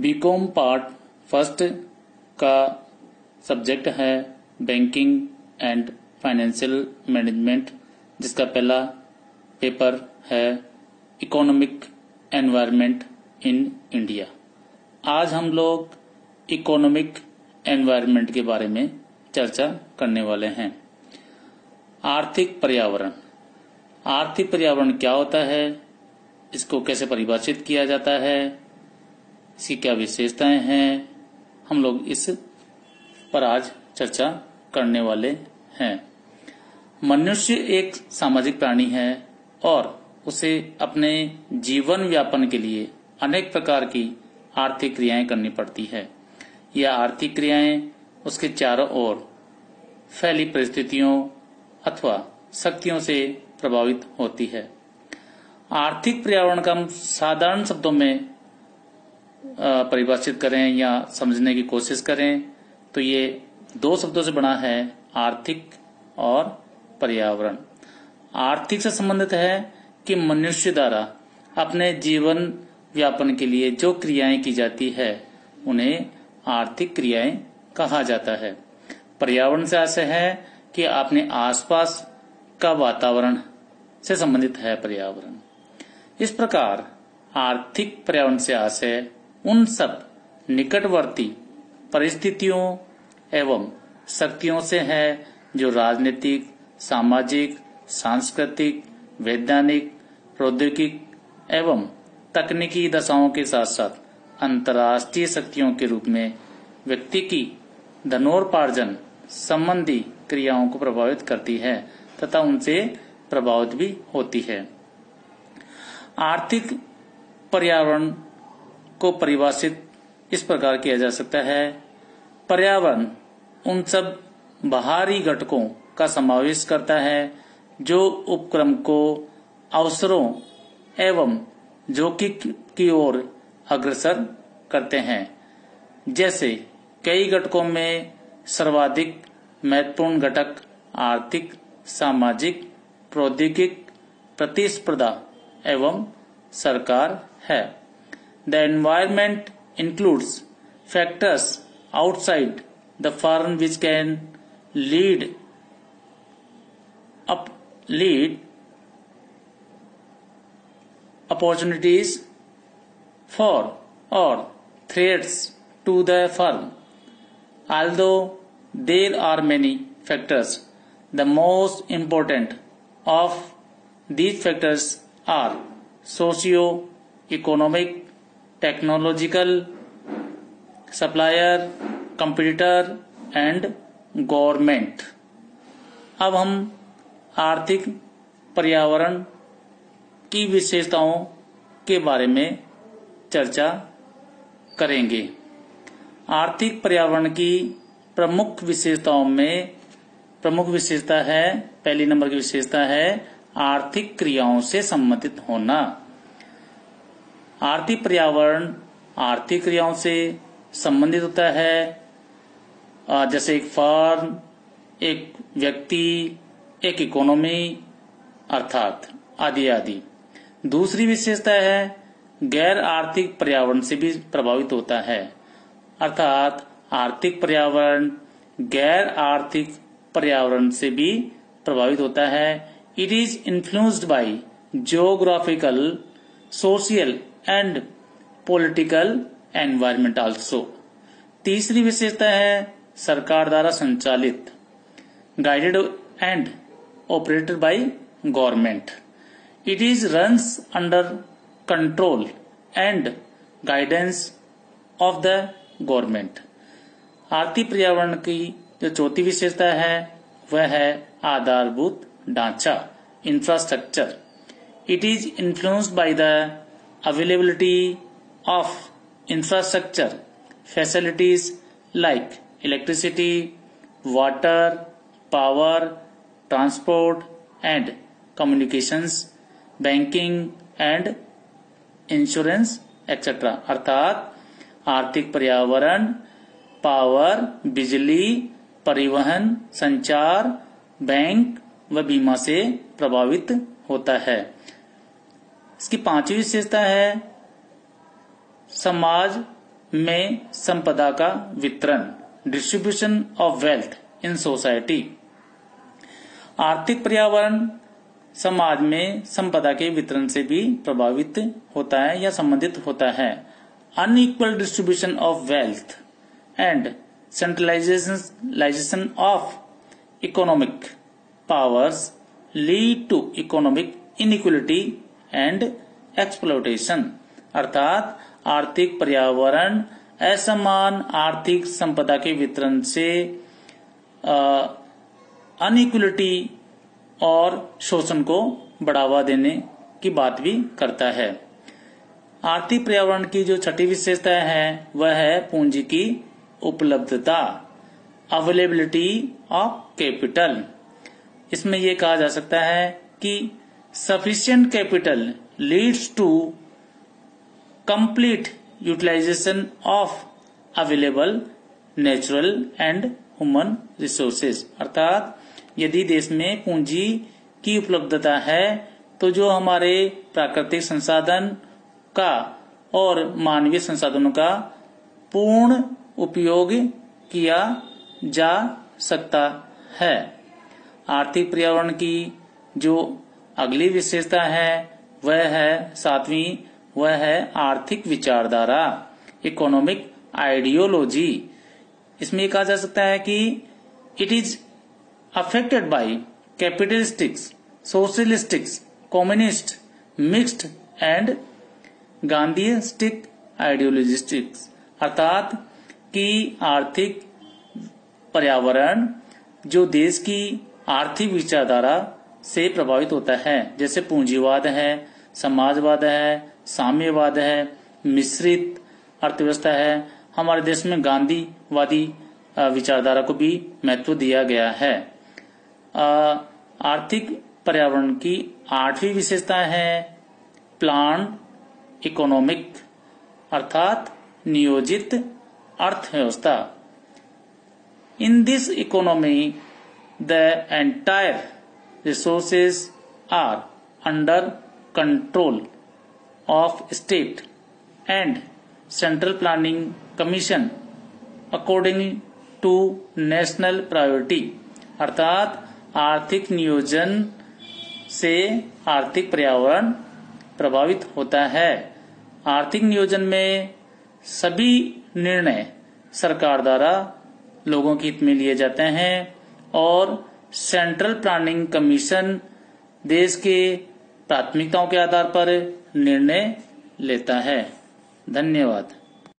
BCom part first का subject है banking and financial management जिसका पहला पेपर है इकोनॉमिक एनवायरनमेंट इन इंडिया आज हम लोग इकोनॉमिक एनवायरनमेंट के बारे में चर्चा करने वाले हैं। आर्थिक पर्यावरण। आर्थिक पर्यावरण क्या होता है? इसको कैसे परिभाषित किया जाता है? इसकी क्या विशेषताएँ हैं? हम लोग इस पर आज चर्चा करने वाले हैं। मनुष्य एक सामाजिक प्राणी है और उसे अपने जीवन व्यापन के लिए अनेक प्रकार की आर्थिक क्रियाएँ करनी पड़ती है। यह आर्थिक क्रियाएँ उसके चारों ओर फैली परिस्थितियों अथवा शक्तियों से प्रभावित होती है। आर्थिक पर्यावरण का हम साधारण शब्दों में परिभाषित करें या समझने की कोशिश करें तो ये दो शब्दों से बना है, आर्थिक और पर्यावरण। आर्थिक से संबंधित है कि मनुष्य द्वारा अपने जीवन व्यापन के लिए जो क्रियाएँ की जाती है, उन्हें आर्थिक क्रियाएँ कहा जाता है। पर्यावरण से आशय है कि अपने आसपास का वातावरण से संबंधित है पर्यावरण। इस प्रकार आर्थिक पर्यावरण से आशय उन सब निकटवर्ती परिस्थितियों एवं शक्तियों से है जो राजनीतिक, सामाजिक, सांस्कृतिक, वैज्ञानिक, प्रौद्योगिक एवं तकनीकी दशाओं के साथ साथ अंतर्राष्ट्रीय शक्तियों के रूप में व्यक्ति की धनोपार्जन संबंधी क्रियाओं को प्रभावित करती है तथा उनसे प्रभावित भी होती है। आर्थिक पर्यावरण को परिभाषित इस प्रकार किया जा सकता है। पर्यावरण उन सब बाहरी घटकों का समावेश करता है जो उपक्रम को अवसरों एवं जोखिम की ओर अग्रसर करते हैं। जैसे कई घटकों में सर्वाधिक महत्वपूर्ण घटक आर्थिक, सामाजिक, प्रौद्योगिक प्रतिस्पर्धा एवं सरकार है। The environment includes factors outside the firm which can lead up lead opportunities for or threats to the firm. Although there are many factors, the most important of these factors are socio-economic technological supplier computer and government अब हम आर्थिक पर्यावरण की विशेषताओं के बारे में चर्चा करेंगे। आर्थिक पर्यावरण की प्रमुख विशेषताओं में प्रमुख विशेषता है, पहली नंबर की विशेषता है आर्थिक क्रियाओं से संबंधित होना। आर्थिक पर्यावरण आर्थिक क्रियाओं से संबंधित होता है। जैसे एक फर्म एक व्यक्ति, एक इकोनॉमी अर्थात आदि आदि। दूसरी विशेषता है, गैर आर्थिक पर्यावरण से भी प्रभावित होता है। अर्थात आर्थिक पर्यावरण गैर आर्थिक पर्यावरण से भी प्रभावित होता है। It is influenced by geographical social and political environment also तीसरी विशेषता है सरकार द्वारा संचालित guided and operated by government it is runs under control and guidance of the government आर्थिक पर्यावरण की जो चौथी विशेषता है, वह है आधारभूत ढांचा infrastructure it is influenced by the availability of infrastructure facilities like electricity, water, power, transport and communications, banking and insurance etcetera अर्थात आर्थिक पर्यावरण पावर बिजली परिवहन संचार बैंक व बीमा से प्रभावित होता है इसकी पांचवी विशेषता है समाज में संपदा का वितरण distribution of wealth in society आर्थिक पर्यावरण समाज में संपदा के वितरण से भी प्रभावित होता है या संबंधित होता है। Unequal distribution of wealth and centralization of economic powers lead to economic inequality and exploitation अर्थात, आर्थिक पर्यावरण असमान आर्थिक संपदा के वितरण से अनइक्वलिटी और शोषण को बढ़ावा देने की बात भी करता है। आर्थिक पर्यावरण की जो छठी विशेषता है, वह है पूंजी की उपलब्धता अवेलेबिलिटी ऑफ़ कैपिटल इसमें यह कहा जा सकता है कि sufficient capital leads to complete utilization of available natural and human resources अर्थात, यदि देश में पूंजी की उपलब्धता है तो जो हमारे प्राकृतिक संसाधन का और मानवीय संसाधनों का पूर्ण उपयोग किया जा सकता है। आर्थिक पर्यावरण की जो अगली विशेषता है, वह है सातवीं, वह है आर्थिक विचारधारा इकोनॉमिक आइडियोलॉजी इसमें कहा जा सकता है कि it is affected by capitalistics socialistics communist mixed and Gandhistic ideologistics अर्थात कि आर्थिक पर्यावरण, जो देश की आर्थिक विचारधारा से प्रभावित होता है। जैसे पूंजीवाद है, समाजवाद है, साम्यवाद है, मिश्रित अर्थव्यवस्था है। हमारे देश में गांधीवादी विचारधारा को भी महत्व दिया गया है। आर्थिक पर्यावरण की आठवीं विशेषता है प्लान, इकोनॉमिक, अर्थात नियोजित अर्थव्यवस्था। In this economy, the entire resources are under control of state and central planning commission according to national priority अर्थात आर्थिक नियोजन से आर्थिक पर्यावरण प्रभावित होता है। आर्थिक नियोजन में सभी निर्णय सरकार द्वारा लोगों के हित में लिए जाते हैं और सेंट्रल प्लानिंग कमीशन देश के प्राथमिकताओं के आधार पर निर्णय लेता है। धन्यवाद।